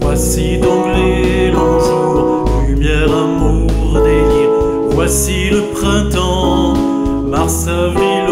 Voici donc les longs jours, lumière, amour, délire. Voici le printemps, mars, avril.